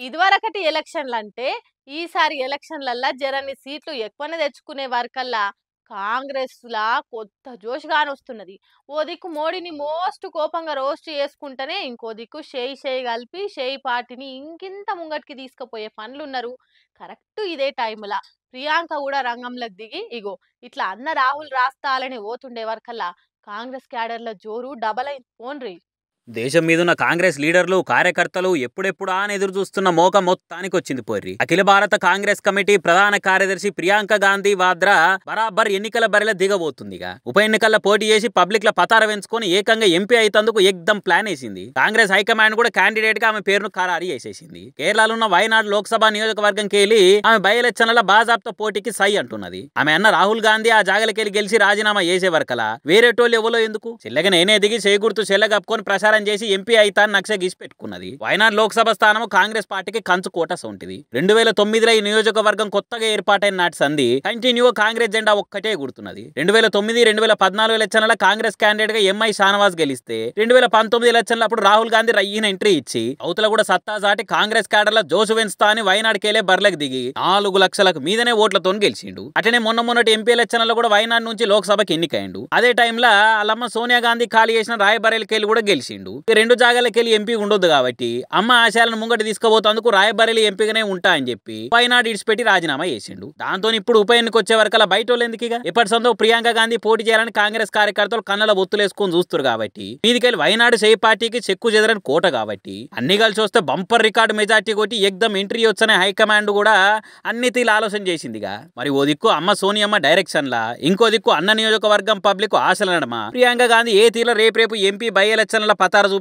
ఇదివరకటి ఎలక్షన్లు అంటే ఈసారి ఎలక్షన్లల్లా జరని సీట్లు ఎక్కువనే తెచ్చుకునే వరకల్లా కాంగ్రెస్ లా కొత్త జోష్ వస్తున్నది ఓ దిక్కు మోడీని మోస్ట్ కోపంగా రోస్ట్ చేసుకుంటేనే ఇంకో దిక్కు షేయి షేయి కలిపి షేయి పార్టీని ఇంకింత ముంగటికి తీసుకుపోయే పనులున్నారు. కరెక్ట్ ఇదే టైంలా ప్రియాంక కూడా రంగంలోకి దిగి ఇగో ఇట్లా అన్న రాహుల్ రాస్తాలని పోతుండే వరకల్లా కాంగ్రెస్ క్యాడర్ల జోరు డబల్ అయింది పోన్రి. దేశం మీదున్న కాంగ్రెస్ లీడర్లు కార్యకర్తలు ఎప్పుడెప్పుడా అని ఎదురు చూస్తున్న మోక మొత్తానికి వచ్చింది పోర్రి. అఖిల భారత కాంగ్రెస్ కమిటీ ప్రధాన కార్యదర్శి ప్రియాంక గాంధీ వాద్రా బరాబర్ ఎన్నికల బరిల దిగబోతుందిగా. ఉప ఎన్నికల్లో పోటీ చేసి పబ్లిక్ ల పతార వెంచుకొని ఏకంగా ఎంపీ అయితందుకు ఎగ్దం ప్లాన్ వేసింది. కాంగ్రెస్ హైకమాండ్ కూడా క్యాండిడేట్గా ఆమె పేరును ఖరారు చేసేసింది. కేరళలో ఉన్న వయనాడు లోక్సభ నియోజకవర్గంకి వెళ్ళి ఆమె బై ఎలక్షన్ల బాజాప్తా పోటీకి సై అంటున్నది. ఆమె అన్న రాహుల్ గాంధీ ఆ జాగలకెళ్ళి గెలిచి రాజీనామా చేసే వరకలా వేరేటోళ్ళు ఎవరో ఎందుకు? చెల్లెగా నేనే దిగి చేకూర్తు చెల్లగప్పుకొని కప్పుకొని ప్రచారం చేసి ఎంపీ అయితా నక్ష గీసి పెట్టుకున్నది. వయనాడ్ లోక్సభ స్థానం కాంగ్రెస్ పార్టీకి కంచు కోట సొంటిది. రెండు వేల తొమ్మిదిలో ఈ నియోజకవర్గం కొత్తగా ఏర్పాటైన నాటి సంధి కంటిన్యూ కాంగ్రెస్ జెండా ఒక్కటే గుర్తున్నది రెండు వేల తొమ్మిది రెండు వేల పద్నాలుగు ఎలక్షన్ల కాంగ్రెస్ క్యాండిడేట్గా ఎంఐ షానవాజ్ గెలిస్తే రెండు వేల పంతొమ్మిది ఎలక్షన్ల అప్పుడు రాహుల్ గాంధీ రయ్యిన ఎంట్రీ ఇచ్చి అవతల కూడా సత్తా సాటి కాంగ్రెస్ క్యాడర్ల జోసు వెన్స్తా అని వయనాడుకెళ్ళే బర్లకు దిగి నాలుగు లక్షలకు మీదనే ఓట్లతో గెలిచిండు. అట్లనే మొన్న మొన్నటి ఎంపీ ఎలక్షన్లలో కూడా వయనాడు నుంచి లోక్సభకి ఎన్నికైండు. అదే టైంలో వాళ్ళమ్మ సోనియా గాంధీ ఖాళీ చేసిన రాయబరేలికెళ్ళి కూడా గెలిచిండు. ఈ రెండు జాగాలకెళ్ళి ఎంపీ ఉండొద్దు కాబట్టి అమ్మ ఆశయాలను ముంగట తీసుకుపోతందుకు రాయబరేలి ఎంపీగానే ఉంటా అని చెప్పి వయనాడు ఇడిచిపెట్టి రాజీనామా చేసిండు. దాంతో ఇప్పుడు ఉప ఎన్నిక వచ్చే వరకల్లా బయట వాళ్ళు ఎందుకు ఇక ఎప్పటి సొంతం ప్రియాంక గాంధీ పోటీ చేయాలని కాంగ్రెస్ కార్యకర్తలు కన్నల బొత్తులేసుకొని చూస్తారు కాబట్టి మీదికెళ్ళి వైనాడు చేయి పార్టీకి చెక్కు చెదరని కోట కాబట్టి అన్ని కలిసి వస్తే బంపర్ రికార్డు మెజార్టీ కొట్టి ఎగ్దమ్ ఎంట్రీ వచ్చనే హైకమాండ్ కూడా అన్ని తీలు ఆలోచన చేసిందిగా. మరి ఓ దిక్కు అమ్మ సోనియమ్మ డైరెక్షన్ లా ఇంకో దిక్కు అన్న నియోజకవర్గం పబ్లిక్ ఆశలనడమా? ప్రియాంక గాంధీ ఏ తీల రేపు రేపు ఎంపీ బై ఎలక్షన్ల लगातार जो